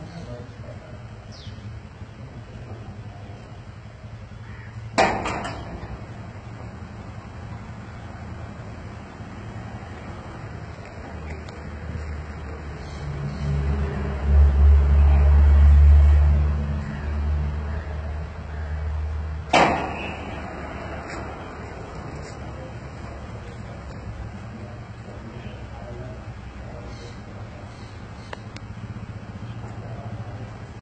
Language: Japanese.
はい。